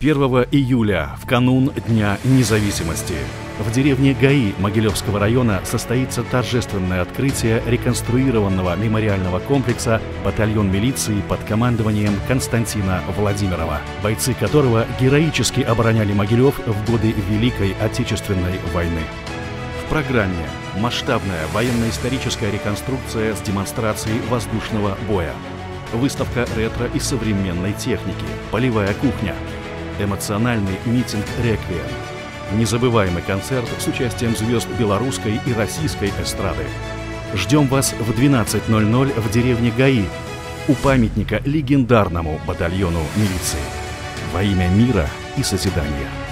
1 июля, в канун Дня независимости, в деревне ГАИ Могилевского района состоится торжественное открытие реконструированного мемориального комплекса «Батальон милиции» под командованием Константина Владимирова, бойцы которого героически обороняли Могилев в годы Великой Отечественной войны. В программе масштабная военно-историческая реконструкция с демонстрацией воздушного боя, выставка ретро и современной техники, полевая кухня – эмоциональный митинг «Реквием». Незабываемый концерт с участием звезд белорусской и российской эстрады. Ждем вас в 12.00 в деревне ГАИ у памятника легендарному батальону милиции. Во имя мира и созидания.